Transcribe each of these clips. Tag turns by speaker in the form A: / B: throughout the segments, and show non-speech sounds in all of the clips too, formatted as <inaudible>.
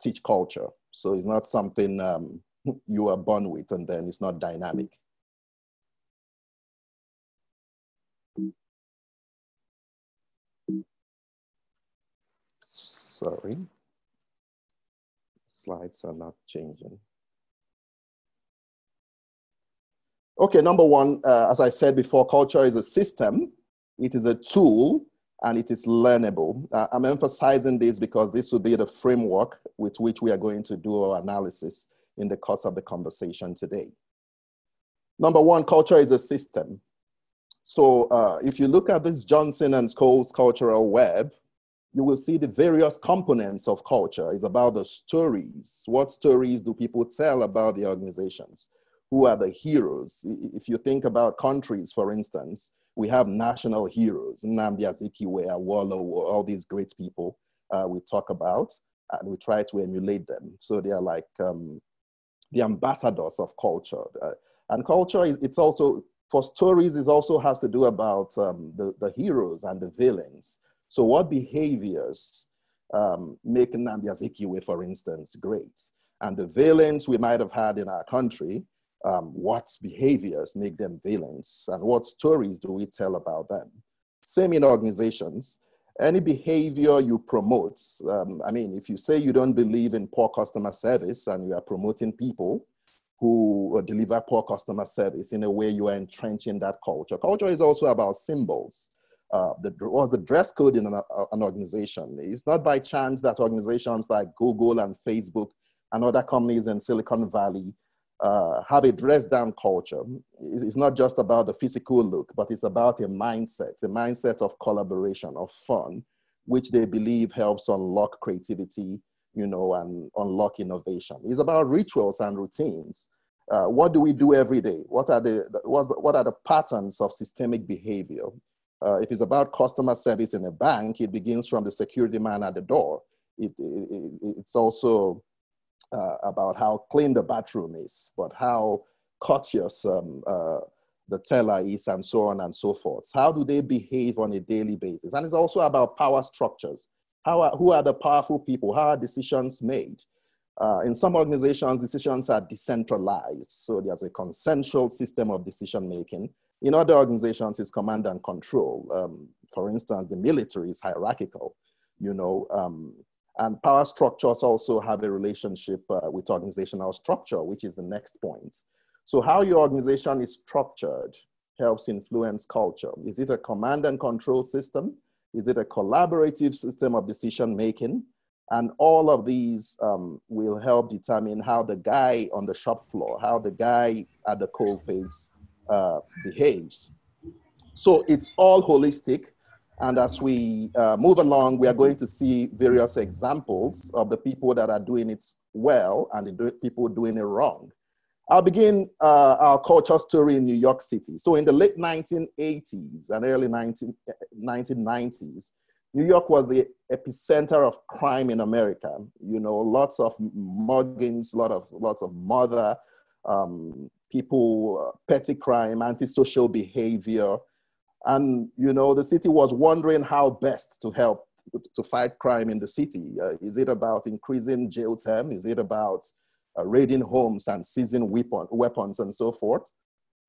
A: teach culture. So it's not something um, <laughs> you are born with and then it's not dynamic. Sorry. Slides are not changing. Okay, number one, uh, as I said before, culture is a system. It is a tool and it is learnable. Uh, I'm emphasizing this because this will be the framework with which we are going to do our analysis in the course of the conversation today. Number one, culture is a system. So uh, if you look at this Johnson and Scholes cultural web, you will see the various components of culture. It's about the stories. What stories do people tell about the organizations? Who are the heroes? If you think about countries, for instance, we have national heroes, Nnamdi Azikiwe, Awolowo, all these great people uh, we talk about, and we try to emulate them. So they are like um, the ambassadors of culture. Uh, and culture, is, it's also, for stories, it also has to do about um, the, the heroes and the villains. So what behaviors um, make Nnamdi Azikiwe, for instance, great? And the villains we might have had in our country, um, what behaviors make them villains and what stories do we tell about them. Same in organizations. Any behavior you promote, um, I mean, if you say you don't believe in poor customer service and you are promoting people who deliver poor customer service, in a way you are entrenching that culture. Culture is also about symbols. Uh, the, was the dress code in an, uh, an organization. It's not by chance that organizations like Google and Facebook and other companies in Silicon Valley uh, have a dress down culture. It's not just about the physical look, but it's about a mindset, a mindset of collaboration, of fun, which they believe helps unlock creativity, you know, and unlock innovation. It's about rituals and routines. Uh, what do we do every day? What are the, what are the patterns of systemic behavior? Uh, if it's about customer service in a bank, it begins from the security man at the door. It, it, it it's also uh, about how clean the bathroom is, but how courteous um, uh, the teller is, and so on and so forth. How do they behave on a daily basis? And it's also about power structures. How are, who are the powerful people? How are decisions made? Uh, in some organizations, decisions are decentralized. So there's a consensual system of decision making. In other organizations, it's command and control. Um, for instance, the military is hierarchical. You know, um, and power structures also have a relationship uh, with organizational structure, which is the next point. So how your organization is structured helps influence culture. Is it a command and control system? Is it a collaborative system of decision making? And all of these um, will help determine how the guy on the shop floor, how the guy at the coal face uh, behaves. So it's all holistic and as we uh, move along, we are going to see various examples of the people that are doing it well and the people doing it wrong. I'll begin uh, our culture story in New York City. So in the late 1980s and early 19, 1990s, New York was the epicenter of crime in America. You know, lots of muggings, lot of, lots of murder, um, people, uh, petty crime, antisocial behavior, and, you know, the city was wondering how best to help to fight crime in the city. Uh, is it about increasing jail term? Is it about uh, raiding homes and seizing weapon, weapons and so forth?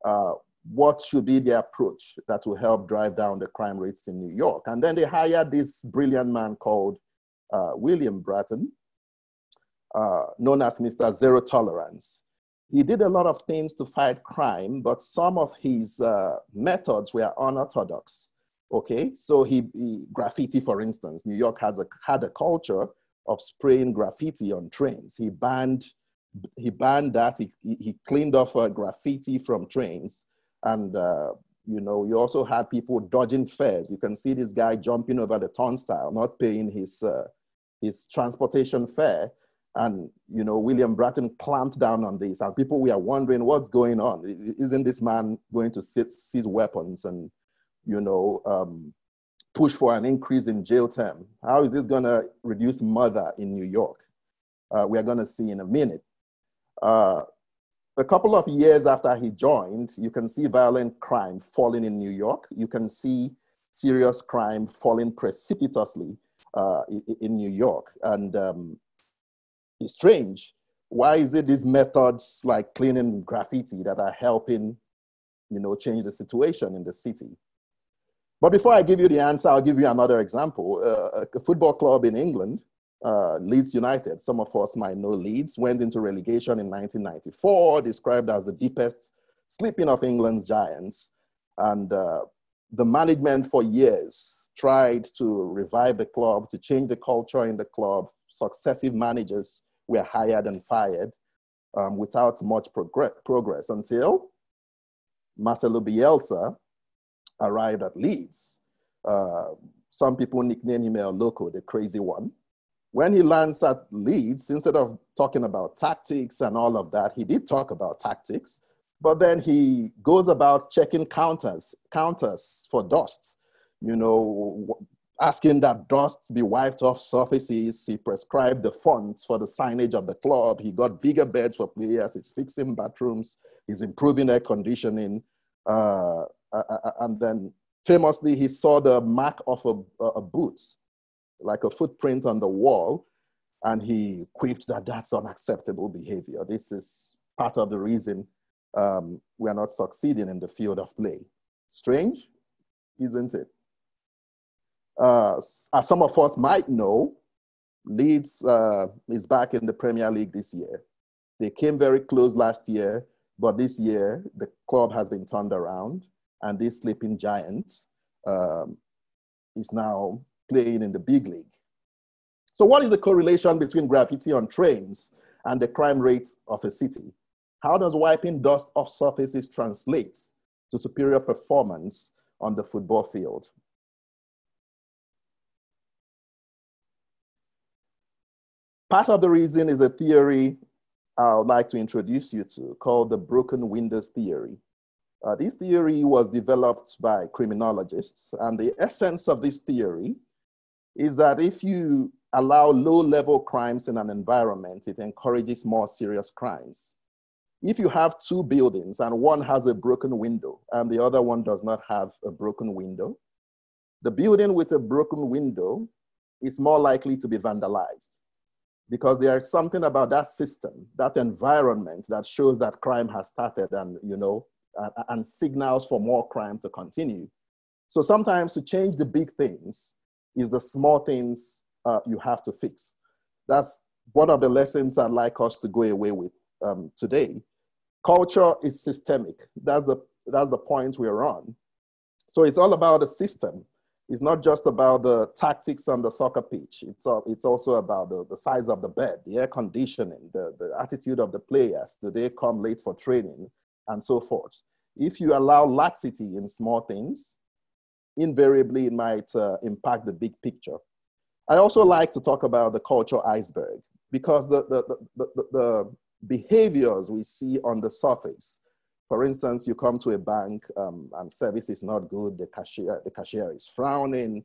A: Uh, what should be the approach that will help drive down the crime rates in New York? And then they hired this brilliant man called uh, William Bratton, uh, known as Mr. Zero Tolerance he did a lot of things to fight crime, but some of his uh, methods were unorthodox. Okay, so he, he, graffiti, for instance, New York has a, had a culture of spraying graffiti on trains. He banned he banned that. He, he cleaned off uh, graffiti from trains, and uh, you know you also had people dodging fares. You can see this guy jumping over the turnstile, not paying his uh, his transportation fare and you know, William Bratton clamped down on this, and people were wondering what's going on. Isn't this man going to seize weapons and you know um, push for an increase in jail term? How is this going to reduce murder in New York? Uh, we are going to see in a minute. Uh, a couple of years after he joined, you can see violent crime falling in New York. You can see serious crime falling precipitously uh, in, in, New York. And um, strange. Why is it these methods like cleaning graffiti that are helping, you know, change the situation in the city? But before I give you the answer, I'll give you another example. Uh, a football club in England, uh, Leeds United, some of us might know Leeds, went into relegation in 1994, described as the deepest sleeping of England's giants. And uh, the management for years tried to revive the club, to change the culture in the club. Successive managers were hired and fired um, without much progress, progress until Marcelo Bielsa arrived at Leeds. Uh, some people nickname him El Loco, the crazy one. When he lands at Leeds, instead of talking about tactics and all of that, he did talk about tactics, but then he goes about checking counters, counters for dust you know, asking that dust be wiped off surfaces. He prescribed the fonts for the signage of the club. He got bigger beds for players. He's fixing bathrooms. He's improving air conditioning. Uh, and then famously, he saw the mark of a, a boot, like a footprint on the wall. And he quipped that that's unacceptable behavior. This is part of the reason um, we are not succeeding in the field of play. Strange, isn't it? Uh, as some of us might know, Leeds uh, is back in the Premier League this year. They came very close last year, but this year the club has been turned around, and this sleeping giant um, is now playing in the big league. So, what is the correlation between graffiti on trains and the crime rate of a city? How does wiping dust off surfaces translate to superior performance on the football field? Part of the reason is a theory I would like to introduce you to called the broken windows theory. Uh, this theory was developed by criminologists, and the essence of this theory is that if you allow low level crimes in an environment, it encourages more serious crimes. If you have two buildings and one has a broken window and the other one does not have a broken window, the building with a broken window is more likely to be vandalized because there's something about that system, that environment that shows that crime has started and, you know, and, and signals for more crime to continue. So sometimes to change the big things is the small things uh, you have to fix. That's one of the lessons I'd like us to go away with um, today. Culture is systemic. That's the, that's the point we're on. So it's all about the system it's not just about the tactics on the soccer pitch. It's, it's also about the, the size of the bed, the air conditioning, the, the attitude of the players. Do they come late for training and so forth? If you allow laxity in small things, invariably it might uh, impact the big picture. I also like to talk about the culture iceberg because the, the, the, the, the behaviors we see on the surface for instance, you come to a bank um, and service is not good, the cashier, the cashier is frowning,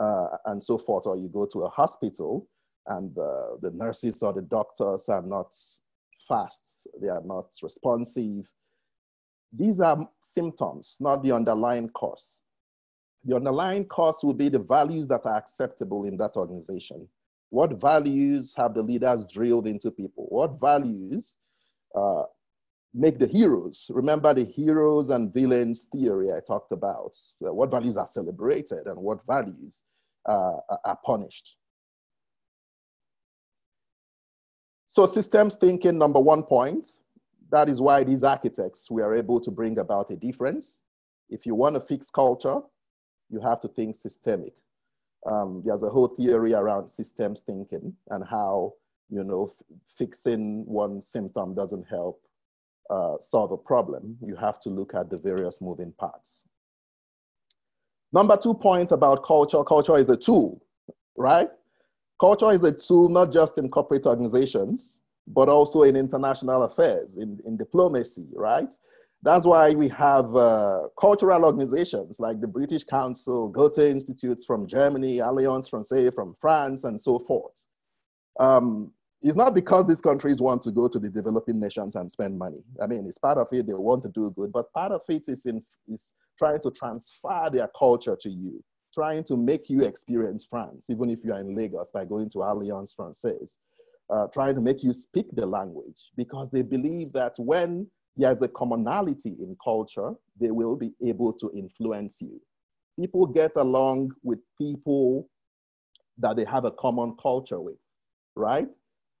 A: uh, and so forth, or you go to a hospital and uh, the nurses or the doctors are not fast, they are not responsive. These are symptoms, not the underlying cause. The underlying cause will be the values that are acceptable in that organization. What values have the leaders drilled into people? What values uh, make the heroes. Remember the heroes and villains theory I talked about. What values are celebrated and what values uh, are punished. So systems thinking, number one point, that is why these architects were able to bring about a difference. If you want to fix culture, you have to think systemic. Um, there's a whole theory around systems thinking and how, you know, fixing one symptom doesn't help uh, solve a problem, you have to look at the various moving parts. Number two point about culture, culture is a tool, right? Culture is a tool not just in corporate organizations, but also in international affairs, in, in diplomacy, right? That's why we have uh, cultural organizations like the British Council, Goethe Institutes from Germany, Alliance Francaise from France, and so forth. Um, it's not because these countries want to go to the developing nations and spend money. I mean, it's part of it, they want to do good, but part of it is, in, is trying to transfer their culture to you, trying to make you experience France, even if you are in Lagos by going to Alliance Francaise. uh, trying to make you speak the language because they believe that when there's a commonality in culture, they will be able to influence you. People get along with people that they have a common culture with, right?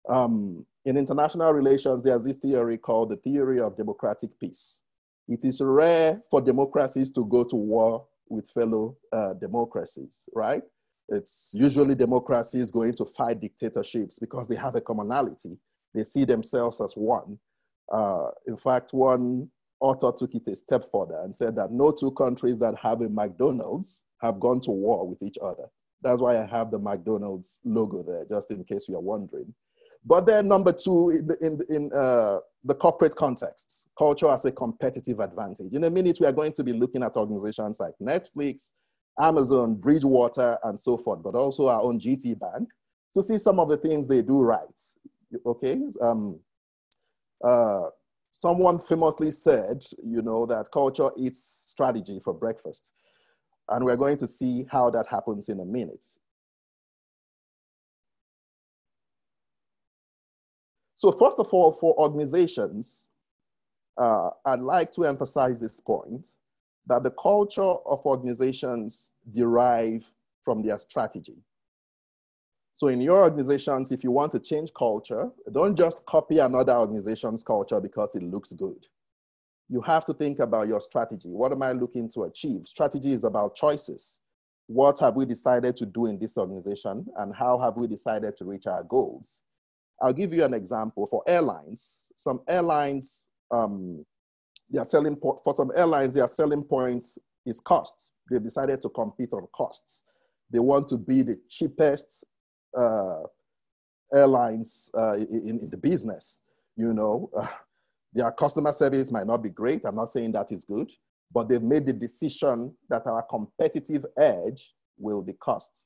A: Um, in international relations, there's this theory called the theory of democratic peace. It is rare for democracies to go to war with fellow uh, democracies, right? It's usually democracies going to fight dictatorships because they have a commonality. They see themselves as one. Uh, in fact, one author took it a step further and said that no two countries that have a McDonald's have gone to war with each other. That's why I have the McDonald's logo there, just in case you are wondering. But then number two, in, the, in, in uh, the corporate context, culture as a competitive advantage. In a minute, we are going to be looking at organizations like Netflix, Amazon, Bridgewater, and so forth, but also our own GT Bank to see some of the things they do right. Okay. Um, uh, someone famously said, you know, that culture eats strategy for breakfast. And we're going to see how that happens in a minute. So first of all, for organizations, uh, I'd like to emphasize this point that the culture of organizations derive from their strategy. So in your organizations, if you want to change culture, don't just copy another organization's culture because it looks good. You have to think about your strategy. What am I looking to achieve? Strategy is about choices. What have we decided to do in this organization and how have we decided to reach our goals? I'll give you an example. For airlines, some airlines um, their selling point for some airlines, their selling point is cost. They've decided to compete on costs. They want to be the cheapest uh, airlines uh, in, in the business. You know, uh, <laughs> their customer service might not be great. I'm not saying that is good, but they've made the decision that our competitive edge will be cost.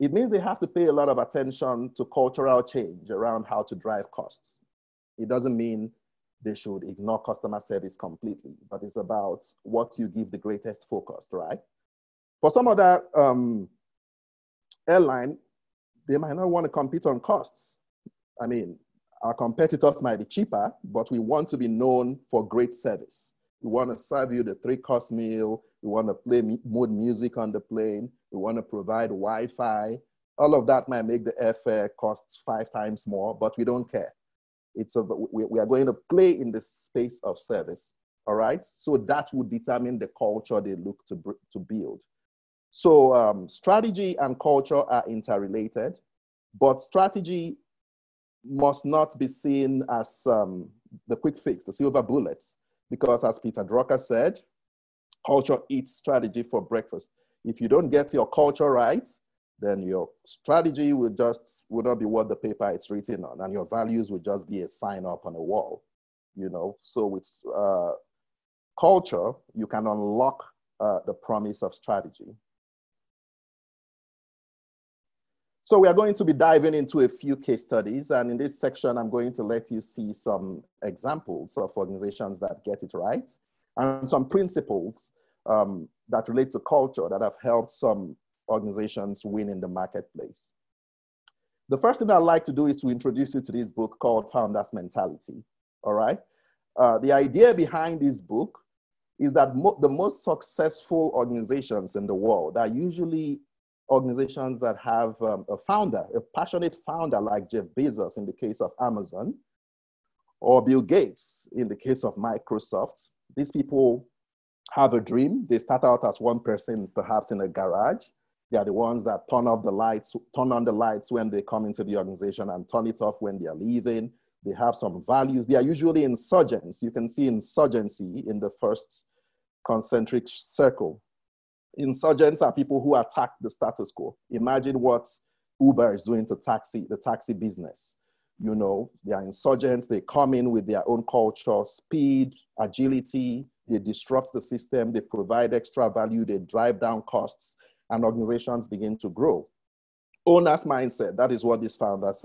A: It means they have to pay a lot of attention to cultural change around how to drive costs. It doesn't mean they should ignore customer service completely, but it's about what you give the greatest focus, right? For some other um, airline, they might not want to compete on costs. I mean, our competitors might be cheaper, but we want to be known for great service. We want to serve you the three course meal. We want to play mood music on the plane. We want to provide Wi Fi. All of that might make the airfare cost five times more, but we don't care. It's a, we, are going to play in the space of service. All right. So that would determine the culture they look to, to build. So um, strategy and culture are interrelated, but strategy must not be seen as um, the quick fix, the silver bullet, because as Peter Drucker said, culture eats strategy for breakfast. If you don't get your culture right, then your strategy will just will not be what the paper it's written on, and your values will just be a sign up on a wall. You know, so with uh, culture, you can unlock uh, the promise of strategy. So we are going to be diving into a few case studies, and in this section, I'm going to let you see some examples of organizations that get it right, and some principles um, that relate to culture that have helped some organizations win in the marketplace. The first thing I'd like to do is to introduce you to this book called Founders Mentality. All right. Uh, the idea behind this book is that mo the most successful organizations in the world are usually organizations that have um, a founder, a passionate founder like Jeff Bezos in the case of Amazon, or Bill Gates in the case of Microsoft. These people have a dream. They start out as one person, perhaps in a garage, they are the ones that turn off the lights, turn on the lights when they come into the organization and turn it off when they are leaving. They have some values. They are usually insurgents. You can see insurgency in the first concentric circle. Insurgents are people who attack the status quo. Imagine what Uber is doing to taxi, the taxi business. You know, they are insurgents. They come in with their own culture, speed, agility. They disrupt the system. They provide extra value. They drive down costs and organizations begin to grow. Owner's mindset, that is what these founders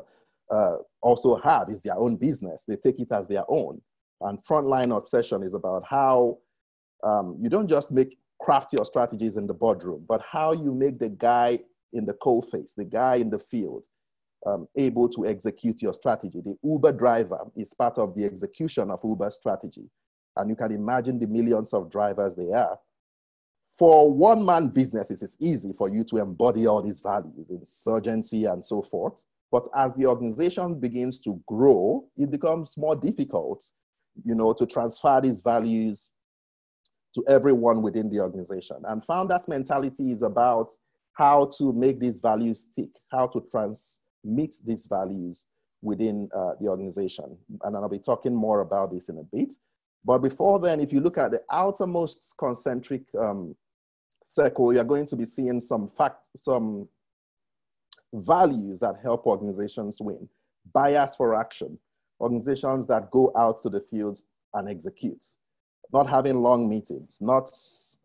A: uh, also had, is their own business. They take it as their own. And frontline obsession is about how um, you don't just make craft your strategies in the boardroom, but how you make the guy in the coal face, the guy in the field, um, able to execute your strategy. The Uber driver is part of the execution of Uber strategy. And you can imagine the millions of drivers they are. For one man businesses, it's easy for you to embody all these values, insurgency and so forth. But as the organization begins to grow, it becomes more difficult, you know, to transfer these values to everyone within the organization. And founders mentality is about how to make these values stick, how to transmit these values within uh, the organization. And I'll be talking more about this in a bit. But before then, if you look at the outermost concentric um, circle, you're going to be seeing some fact, some values that help organizations win. Bias for action, organizations that go out to the fields and execute. Not having long meetings, not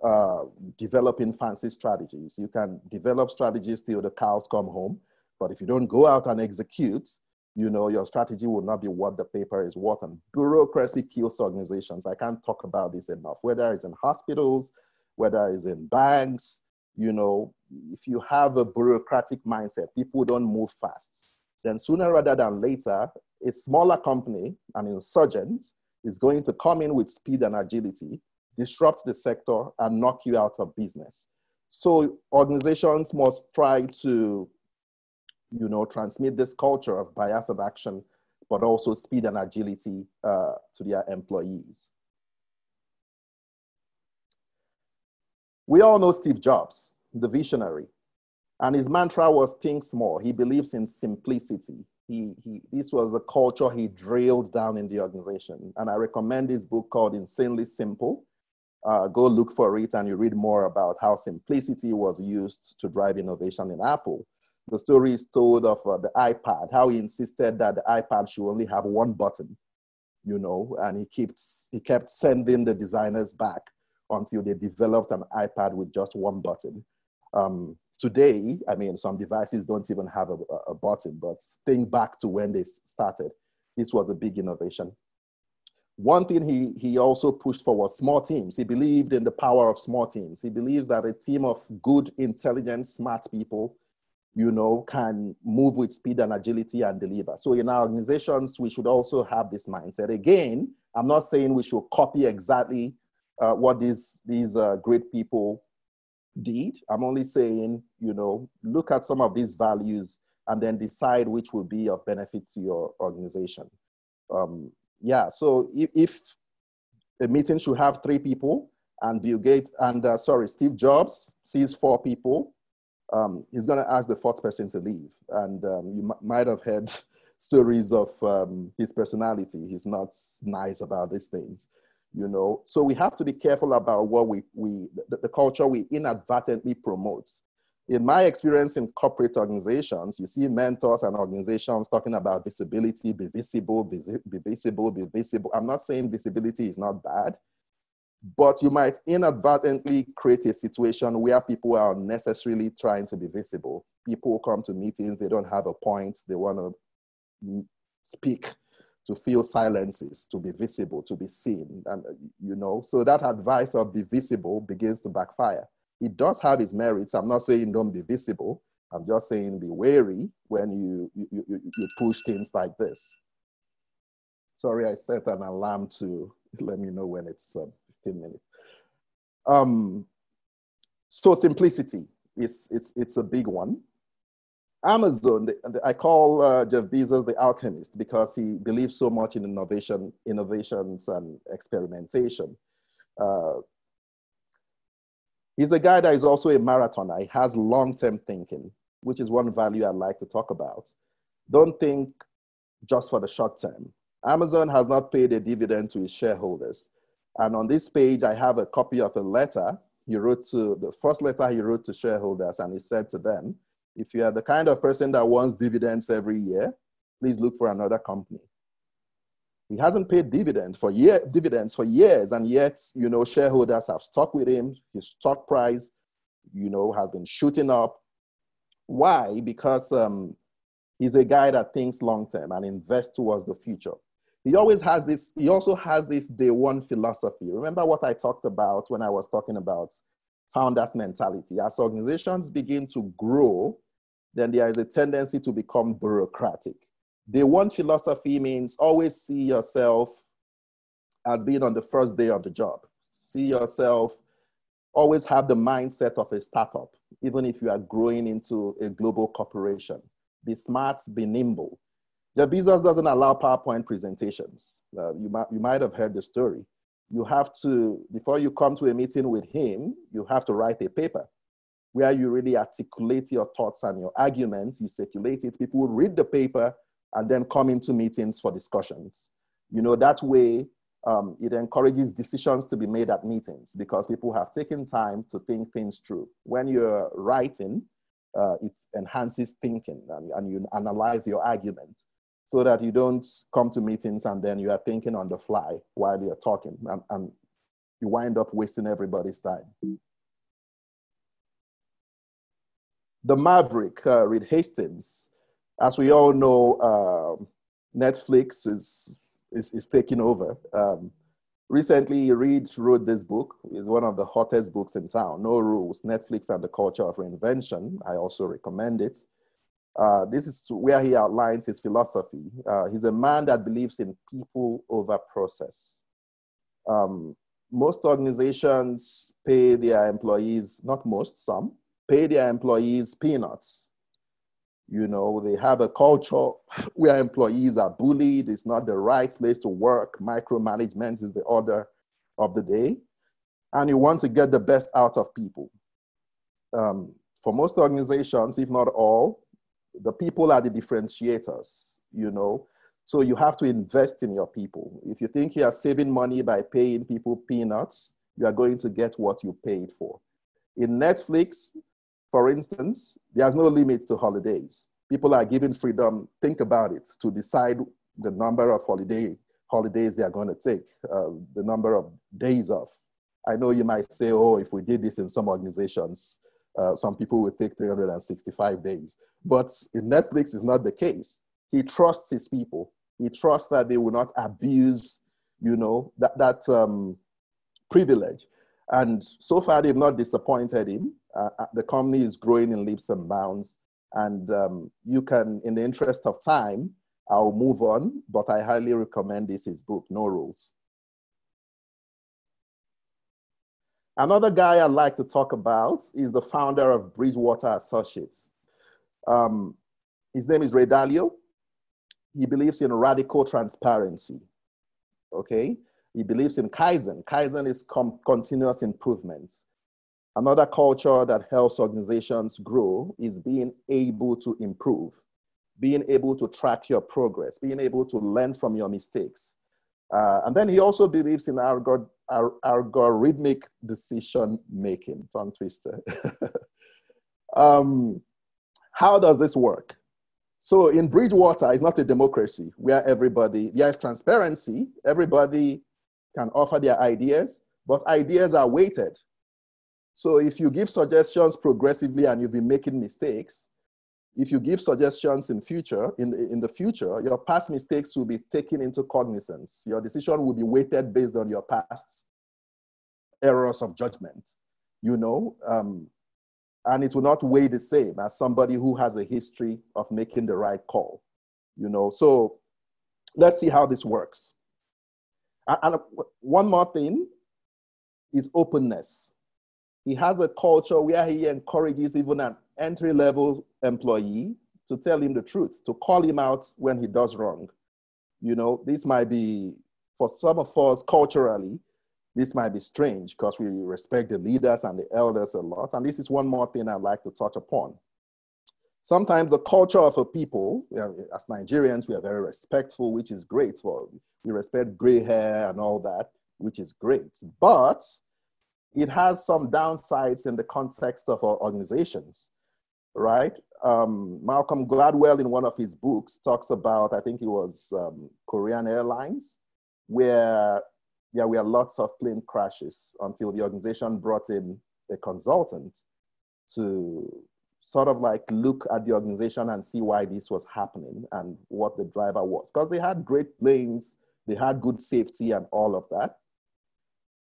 A: uh, developing fancy strategies. You can develop strategies till the cows come home, but if you don't go out and execute, you know, your strategy will not be what the paper is worth. And bureaucracy kills organizations. I can't talk about this enough, whether it's in hospitals, whether it's in banks, you know, if you have a bureaucratic mindset, people don't move fast. Then sooner rather than later, a smaller company, an insurgent, is going to come in with speed and agility, disrupt the sector, and knock you out of business. So organizations must try to, you know, transmit this culture of bias of action, but also speed and agility uh, to their employees. We all know Steve Jobs, the visionary, and his mantra was think small. He believes in simplicity. He, he, this was a culture he drilled down in the organization. And I recommend this book called Insanely Simple. Uh, go look for it and you read more about how simplicity was used to drive innovation in Apple. The story is told of uh, the iPad, how he insisted that the iPad should only have one button, you know, and he keeps he kept sending the designers back until they developed an iPad with just one button. Um, today, I mean, some devices don't even have a, a button, but think back to when they started. This was a big innovation. One thing he, he also pushed for was small teams. He believed in the power of small teams. He believes that a team of good, intelligent, smart people, you know, can move with speed and agility and deliver. So in our organizations, we should also have this mindset. Again, I'm not saying we should copy exactly uh, what these, these uh, great people did. I'm only saying, you know, look at some of these values and then decide which will be of benefit to your organization. Um, yeah, so if, if, a meeting should have three people and Bill Gates and, uh, sorry, Steve Jobs sees four people, um, he's going to ask the fourth person to leave. And um, you might have heard <laughs> stories of um, his personality. He's not nice about these things you know? So we have to be careful about what we we the, the, culture we inadvertently promote. In my experience in corporate organizations you see mentors and organizations talking about visibility be visible be, be visible be visible. I'm not saying visibility is not bad but you might inadvertently create a situation where people are necessarily trying to be visible. People come to meetings they don't have a point they want to speak to feel silences, to be visible, to be seen. And, you know, so that advice of be visible begins to backfire. It does have its merits. I'm not saying don't be visible. I'm just saying be wary when you, you, you, you push things like this. Sorry, I set an alarm to let me know when it's uh, 15 minutes. Um, so simplicity is it's, it's a big one. Amazon, the, the, I call uh, Jeff Bezos the alchemist because he believes so much in innovation, innovations and experimentation. Uh, he's a guy that is also a marathoner. He has long-term thinking, which is one value I'd like to talk about. Don't think just for the short term. Amazon has not paid a dividend to its shareholders. And on this page, I have a copy of a letter he wrote to, the first letter he wrote to shareholders, and he said to them, if you are the kind of person that wants dividends every year, please look for another company. He hasn't paid dividends for year dividends for years, and yet you know shareholders have stuck with him. His stock price, you know, has been shooting up. Why? Because um, he's a guy that thinks long term and invests towards the future. He always has this. He also has this day one philosophy. Remember what I talked about when I was talking about founders mentality. As organizations begin to grow, then there is a tendency to become bureaucratic. Day one philosophy means always see yourself as being on the first day of the job. See yourself, always have the mindset of a startup, even if you are growing into a global corporation. Be smart, be nimble. The business doesn't allow PowerPoint presentations. Uh, you, might, you might have heard the story. You have to, before you come to a meeting with him, you have to write a paper where you really articulate your thoughts and your arguments, you circulate it. People will read the paper and then come into meetings for discussions. You know, that way um, it encourages decisions to be made at meetings because people have taken time to think things through. When you're writing, uh, it enhances thinking and, and you analyze your argument so that you don't come to meetings and then you are thinking on the fly while you're talking and, and you wind up wasting everybody's time. The Maverick, uh, Reed Hastings, as we all know, uh, Netflix is, is, is taking over. Um, recently, Reed wrote this book. It's one of the hottest books in town, No Rules, Netflix and the Culture of Reinvention. I also recommend it. Uh, this is where he outlines his philosophy. Uh, he's a man that believes in people over process. Um, most organizations pay their employees, not most, some, pay their employees peanuts. You know, they have a culture <laughs> where employees are bullied. It's not the right place to work. Micromanagement is the order of the day. And you want to get the best out of people. Um, for most organizations, if not all, the people are the differentiators, you know. So you have to invest in your people. If you think you are saving money by paying people peanuts, you are going to get what you paid for. In Netflix, for instance, there's no limit to holidays. People are given freedom, think about it, to decide the number of holiday, holidays they are going to take, uh, the number of days off. I know you might say, oh, if we did this in some organizations, uh, some people would take 365 days. But in Netflix, it's not the case. He trusts his people. He trusts that they will not abuse, you know, that, that um, privilege. And so far, they've not disappointed him. Uh, uh, the company is growing in leaps and bounds. And um, you can, in the interest of time, I'll move on, but I highly recommend this his book, No Rules. Another guy I'd like to talk about is the founder of Bridgewater Associates. Um, his name is Ray Dalio. He believes in radical transparency. Okay, he believes in Kaizen. Kaizen is continuous improvement. Another culture that helps organizations grow is being able to improve, being able to track your progress, being able to learn from your mistakes. Uh, and then he also believes in algor- algorithmic decision making, tongue twister. <laughs> um, how does this work? So in Bridgewater, it's not a democracy where everybody, there is transparency, everybody can offer their ideas, but ideas are weighted. So if you give suggestions progressively and you've been making mistakes, if you give suggestions in future, in the, in the future, your past mistakes will be taken into cognizance. Your decision will be weighted based on your past errors of judgment. You know, um, and it will not weigh the same as somebody who has a history of making the right call you know so let's see how this works and one more thing is openness he has a culture where he encourages even an entry level employee to tell him the truth to call him out when he does wrong you know this might be for some of us culturally this might be strange because we respect the leaders and the elders a lot. And this is one more thing I'd like to touch upon. Sometimes the culture of a people, as Nigerians, we are very respectful, which is great. For we respect gray hair and all that, which is great. But it has some downsides in the context of our organizations, right? Um, Malcolm Gladwell, in one of his books, talks about, I think it was um, Korean Airlines, where yeah, we had lots of plane crashes until the organization brought in a consultant to sort of like look at the organization and see why this was happening and what the driver was. Because they had great planes, they had good safety and all of that.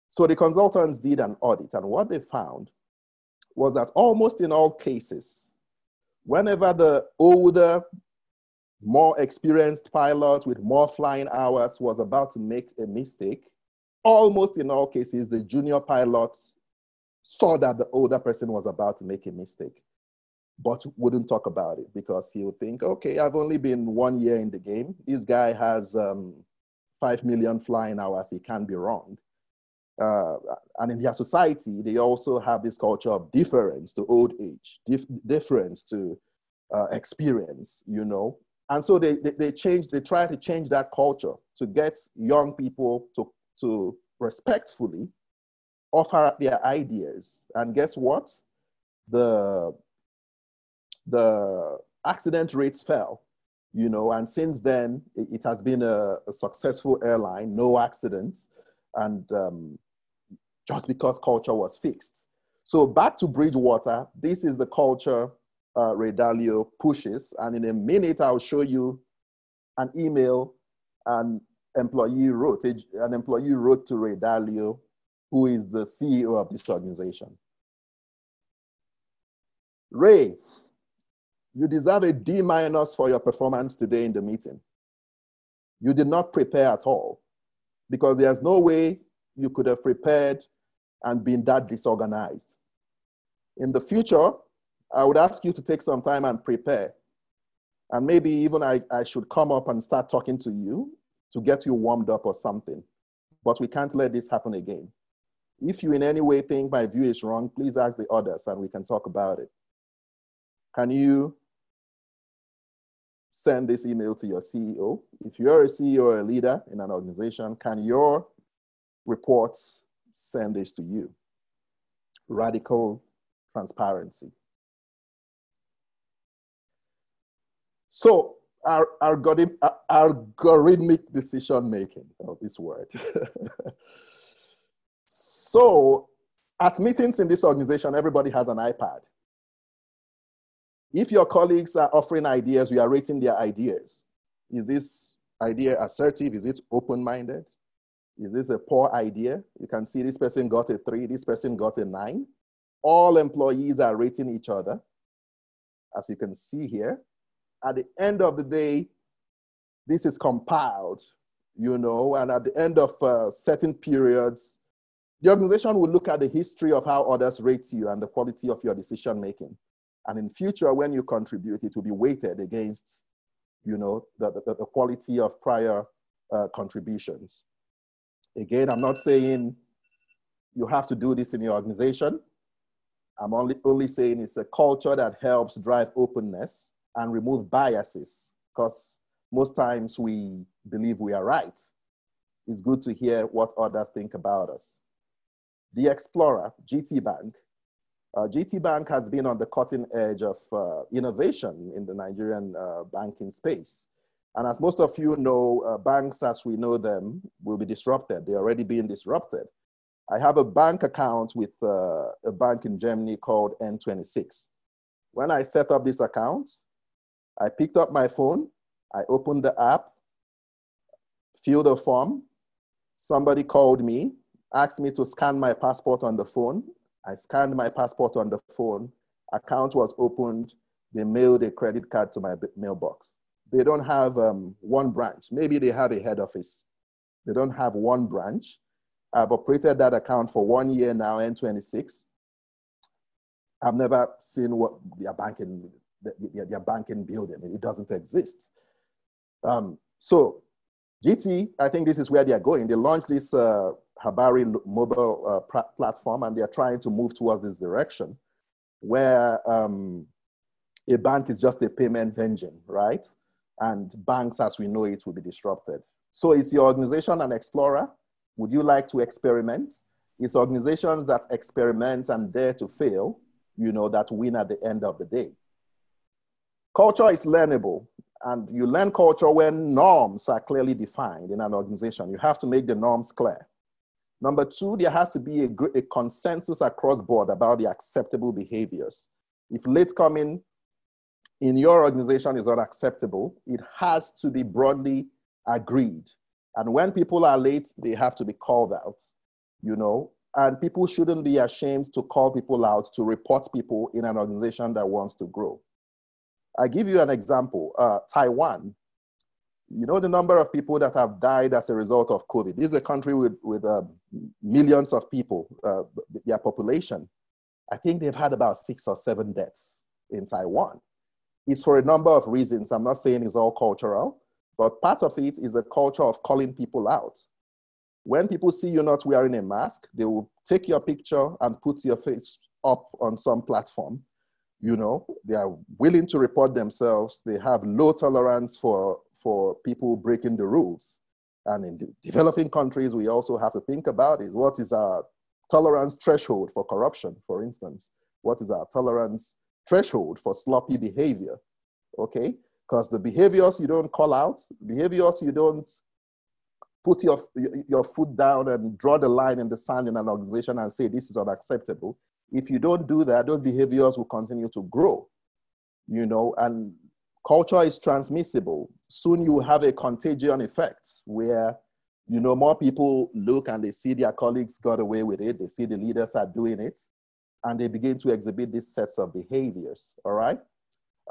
A: So the consultants did an audit, and what they found was that almost in all cases, Whenever the older, more experienced pilot with more flying hours was about to make a mistake, almost in all cases, the junior pilots saw that the older person was about to make a mistake, but wouldn't talk about it because he would think, okay, I've only been one year in the game. This guy has um, 5 million flying hours, he can't be wrong. Uh, and in their society, they also have this culture of deference to old age, dif- deference to uh, experience, you know. And so they, they, they change, they try to change that culture to get young people to, to respectfully offer their ideas. And guess what? The, the accident rates fell, you know, and since then it, it has been a, a, successful airline, no accidents, and um, just because culture was fixed. So back to Bridgewater, this is the culture uh, Ray Dalio pushes, and in a minute I'll show you an email an employee wrote, an employee wrote to Ray Dalio who is the CEO of this organization. Ray, you deserve a D minus for your performance today in the meeting. You did not prepare at all because there's no way you could have prepared and being that disorganized. In the future, I would ask you to take some time and prepare. And maybe even I, I should come up and start talking to you to get you warmed up or something. But we can't let this happen again. If you in any way think my view is wrong, please ask the others and we can talk about it. Can you send this email to your CEO? If you're a CEO or a leader in an organization, can your reports send this to you? Radical transparency. So our, algorithmic decision making, oh, this word. <laughs> So at meetings in this organization, everybody has an iPad. If your colleagues are offering ideas, we are rating their ideas. Is this idea assertive? Is it open-minded? Is this a poor idea? You can see this person got a three, this person got a nine. All employees are rating each other, as you can see here. At the end of the day, this is compiled, you know, and at the end of uh, certain periods, the organization will look at the history of how others rate you and the quality of your decision making. And in future, when you contribute, it will be weighted against, you know, the, the, the quality of prior uh, contributions. Again, I'm not saying you have to do this in your organization. I'm only, only saying it's a culture that helps drive openness and remove biases because most times we believe we are right. It's good to hear what others think about us. The Explorer, GT Bank. Uh, GT Bank has been on the cutting edge of uh, innovation in the Nigerian uh, banking space. And as most of you know, uh, banks as we know them will be disrupted. They're already being disrupted. I have a bank account with uh, a bank in Germany called N26. When I set up this account, I picked up my phone, I opened the app, filled a form, somebody called me, asked me to scan my passport on the phone. I scanned my passport on the phone. Account was opened. They mailed a credit card to my mailbox. They don't have um, one branch. Maybe they have a head office. They don't have one branch. I've operated that account for one year now, N26. I've never seen what their banking, their, their banking building. It doesn't exist. Um, so GT, I think this is where they are going. They launched this uh, Habari mobile uh, platform, and they're trying to move towards this direction where um, a bank is just a payment engine, right? And banks as we know it will be disrupted. So is your organization an explorer? Would you like to experiment? It's organizations that experiment and dare to fail, you know, that win at the end of the day. Culture is learnable, and you learn culture when norms are clearly defined in an organization. You have to make the norms clear. Number two, there has to be a, a consensus across board about the acceptable behaviors. If late coming in your organization is unacceptable, it has to be broadly agreed. And when people are late, they have to be called out, you know, and people shouldn't be ashamed to call people out to report people in an organization that wants to grow. I give you an example. Uh, Taiwan, you know the number of people that have died as a result of COVID. This is a country with, with uh, millions of people, uh, their population. I think they've had about six or seven deaths in Taiwan. It's for a number of reasons. I'm not saying it's all cultural, but part of it is a culture of calling people out. When people see you not wearing a mask, they will take your picture and put your face up on some platform. You know, they are willing to report themselves. They have low tolerance for, for people breaking the rules. And in developing countries, we also have to think about is what is our tolerance threshold for corruption, for instance? What is our tolerance threshold for sloppy behavior? Okay, because the behaviors you don't call out, behaviors you don't put your, your foot down and draw the line in the sand in an organization and say this is unacceptable. If you don't do that, those behaviors will continue to grow, you know, and culture is transmissible. Soon you have a contagion effect where, you know, more people look and they see their colleagues got away with it. They see the leaders are doing it and they begin to exhibit these sets of behaviors, all right?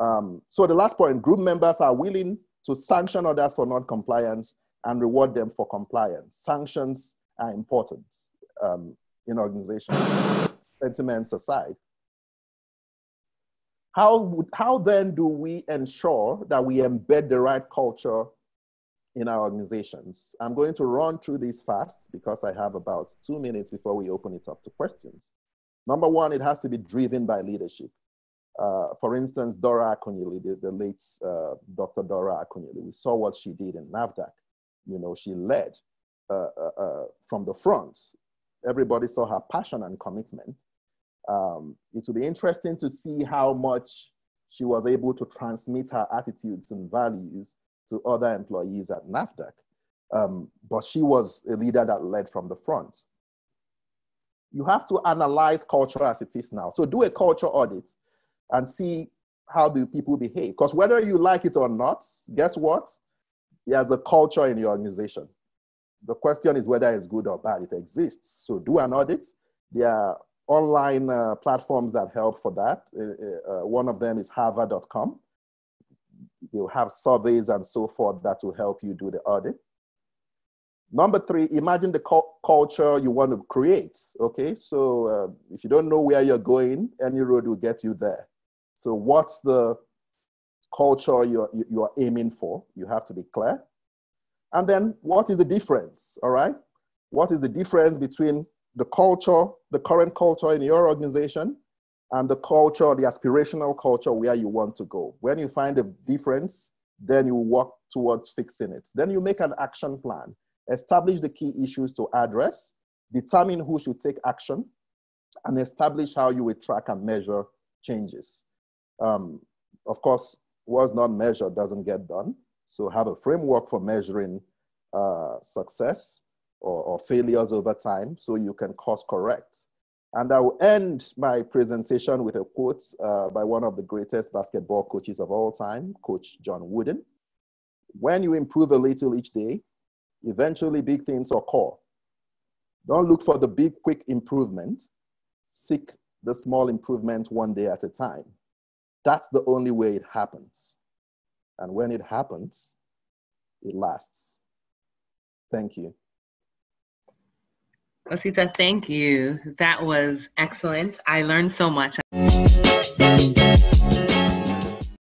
A: Um, so the last point, group members are willing to sanction others for non-compliance and reward them for compliance. Sanctions are important um, in organizations, sentiments aside. How, how then do we ensure that we embed the right culture in our organizations? I'm going to run through these fast because I have about two minutes before we open it up to questions. Number one, it has to be driven by leadership. Uh, for instance, Dora Akunyili, the, the late uh, Dr. Dora Akunyili, we saw what she did in NAFDAC. You know, she led uh, uh, uh, from the front. Everybody saw her passion and commitment. Um, it will be interesting to see how much she was able to transmit her attitudes and values to other employees at NAFDAC. Um, but she was a leader that led from the front. You have to analyze culture as it is now. So do a culture audit and see how do people behave. Because whether you like it or not, guess what? There's a culture in your organization. The question is whether it's good or bad. It exists. So do an audit. There are online uh, platforms that help for that. Uh, uh, one of them is harvard.com. They'll have surveys and so forth that will help you do the audit. Number three, imagine the culture you want to create. Okay, so uh, if you don't know where you're going, any road will get you there. So what's the culture you're, you're aiming for? You have to be clear. And then what is the difference, all right? What is the difference between the culture, the current culture in your organization and the culture, the aspirational culture where you want to go. When you find the difference, then you work towards fixing it. Then you make an action plan, establish the key issues to address, determine who should take action, and establish how you will track and measure changes. Um, of course, what's not measured doesn't get done. So have a framework for measuring uh, success or, or, failures over time so you can course correct. And I will end my presentation with a quote uh, by one of the greatest basketball coaches of all time, Coach John Wooden. When you improve a little each day, eventually big things occur. Don't look for the big, quick improvement. Seek the small improvement one day at a time. That's the only way it happens. And when it happens, it lasts. Thank you.
B: Osita, thank you. That was excellent. I learned so much.